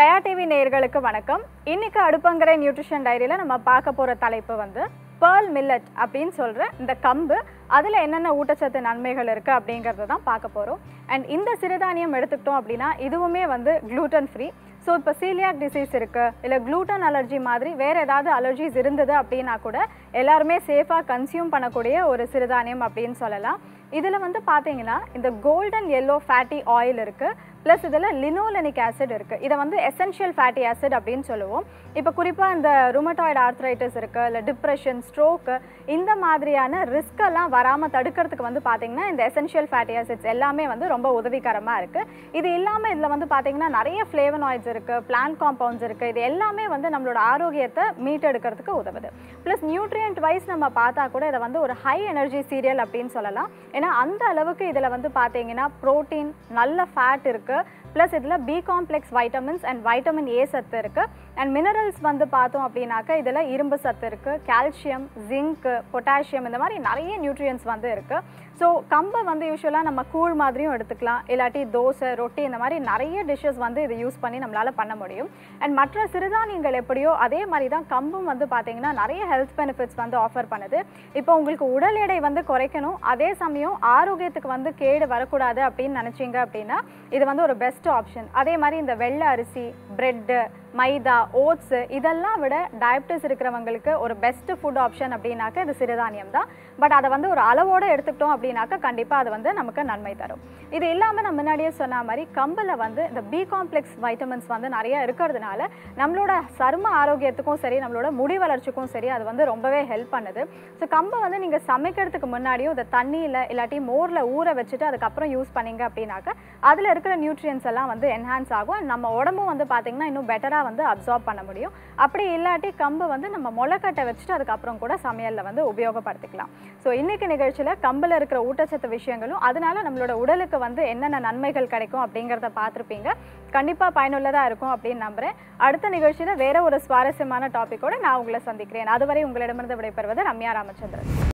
Jaya TV நேயர்களுக்கு வணக்கம். இன்னைக்கு அடுப்பங்கரை நியூட்ரிஷன் டைரியில் நம்ம பார்க்க போகிற தலைப்பு வந்து பேர்ல் மில்லட் அப்படின்னு சொல்கிற இந்த கம்பு. அதில் என்னென்ன ஊட்டச்சத்து நன்மைகள் இருக்குது அப்படிங்கிறத தான் பார்க்க போகிறோம் அண்ட் இந்த சிறுதானியம் எடுத்துக்கிட்டோம் அப்படின்னா இதுவுமே வந்து க்ளூட்டன் ஃப்ரீ ஸோ இப்போ சீலியாக் டிசீஸ் இருக்குது இல்லை க்ளூட்டன் அலர்ஜி மாதிரி வேறு ஏதாவது அலர்ஜிஸ் இருந்தது அப்படின்னா கூட எல்லாருமே சேஃபாக கன்சியூம் பண்ணக்கூடிய ஒரு சிறுதானியம் அப்படின்னு சொல்லலாம். இதில் வந்து பார்த்தீங்கன்னா இந்த கோல்டன் எல்லோ ஃபேட்டி ஆயில் இருக்குது ப்ளஸ் இதில் லினோலெனிக் ஆசிட் இருக்குது இதை வந்து எசென்ஷியல் ஃபேட்டி ஆசிட் அப்படின்னு சொல்லுவோம். இப்போ குறிப்பாக இந்த ருமட்டாய்டு ஆர்த்ரைட்டிஸ் இருக்குது இல்லை டிப்ரெஷன் ஸ்ட்ரோக்கு இந்த மாதிரியான ரிஸ்க் எல்லாம் வராமல் தடுக்கிறதுக்கு வந்து பார்த்தீங்கன்னா இந்த எசென்ஷியல் ஃபேட்டி ஆசிட்ஸ் எல்லாமே வந்து ரொம்ப உதவிகரமாக இருக்குது இது இல்லாமல் இதில் வந்து பார்த்தீங்கன்னா நிறைய ஃப்ளேவனாய்ட்ஸ் இருக்குது பிளான்ட் காம்பவுண்ட்ஸ் இருக்குது இது எல்லாமே வந்து நம்மளோட ஆரோக்கியத்தை மீட்டெடுக்கிறதுக்கு உதவுது. ப்ளஸ் நியூட்ரியன்ட் வைஸ் நம்ம பார்த்தா கூட இதை வந்து ஒரு ஹை எனர்ஜி சீரியல் அப்படின்னு சொல்லலாம். ஏன்னா அந்த அளவுக்கு இதில் வந்து பார்த்தீங்கன்னா ப்ரோட்டீன் நல்ல ஃபேட் இருக்குது 보니까 ப்ளஸ் இதில் B complex vitamins and vitamin A சத்து இருக்குது அண்ட் மினரல்ஸ் வந்து பார்த்தோம் அப்படின்னாக்கா இதில் இரும்பு சத்து இருக்குது கால்சியம் ஜிங்க்கு பொட்டாசியம் இந்த மாதிரி நிறைய நியூட்ரியன்ஸ் வந்து இருக்குது ஸோ கம்பை வந்து யூஸ்வலாக நம்ம கூழ் மாதிரியும் எடுத்துக்கலாம். இல்லாட்டி தோசை ரொட்டி இந்த மாதிரி நிறைய டிஷ்ஷஸ் வந்து இதை யூஸ் பண்ணி நம்மளால் பண்ண முடியும். அண்ட் மற்ற சிறுதானியங்கள் எப்படியோ அதே மாதிரி தான் கம்பும் வந்து பார்த்தீங்கன்னா நிறைய ஹெல்த் பெனிஃபிட்ஸ் வந்து ஆஃபர் பண்ணுது. இப்போ உங்களுக்கு உடல் எடை வந்து குறைக்கணும். அதே சமயம் ஆரோக்கியத்துக்கு வந்து கேடு வரக்கூடாது அப்படின்னு நினச்சிங்க அப்படின்னா இது வந்து ஒரு பெஸ்ட் ஆப்ஷன் அதே மாதிரி இந்த வெள்ளை அரிசி பிரெட்டு மைதா ஓட்ஸு இதெல்லாம் விட டயபிட்டிஸ் இருக்கிறவங்களுக்கு ஒரு பெஸ்ட் ஃபுட் ஆப்ஷன் அப்படின்னாக்க இது சிறுதானியம் தான். பட் அதை வந்து ஒரு அளவோடு எடுத்துக்கிட்டோம் அப்படின்னாக்க கண்டிப்பாக அது வந்து நமக்கு நன்மை தரும். இது இல்லாமல் நான் முன்னாடியே சொன்ன மாதிரி கம்பில் வந்து இந்த பி காம்ப்ளெக்ஸ் வைட்டமின்ஸ் வந்து நிறைய இருக்கிறதுனால நம்மளோட சரும ஆரோக்கியத்துக்கும் சரி நம்மளோட முடி வளர்ச்சிக்கும் சரி அது வந்து ரொம்பவே ஹெல்ப் பண்ணுது. ஸோ கம்பை வந்து நீங்கள் சமைக்கிறதுக்கு முன்னாடியும் இந்த தண்ணியில் இல்லாட்டி மோரில் ஊற வச்சுட்டு அதுக்கப்புறம் யூஸ் பண்ணிங்க அப்படின்னாக்க அதில் இருக்கிற நியூட்ரியன்ஸ் எல்லாம் வந்து என்ஹான்ஸ் ஆகும். நம்ம உடம்பும் வந்து பார்த்திங்கன்னா இன்னும் பெட்டராக வந்து அப்சார்ப் பண்ண முடியும். அப்படி இல்லாட்டி கம்பு வந்து நம்ம முளைக்கட்டை வச்சுட்டு அதுக்கப்புறம் கூட சமையலில் வந்து உபயோகப்படுத்திக்கலாம். ஸோ இன்னைக்கு நிகழ்ச்சியில் கம்பில் இருக்கிற ஊட்டச்சத்து விஷயங்களும் அதனால நம்மளோட உடலுக்கு வந்து என்னென்ன நன்மைகள் கிடைக்கும் அப்படிங்கிறத பார்த்துருப்பீங்க. கண்டிப்பாக பயனுள்ளதாக இருக்கும் அப்படின்னு நம்புகிறேன் அடுத்த நிகழ்ச்சியில் வேற ஒரு சுவாரஸ்யமான டாப்பிக்கோட நான் உங்களை சந்திக்கிறேன். அதுவரை உங்களிடமிருந்து விடைபெறுவது ரம்யா ராமச்சந்திரன்.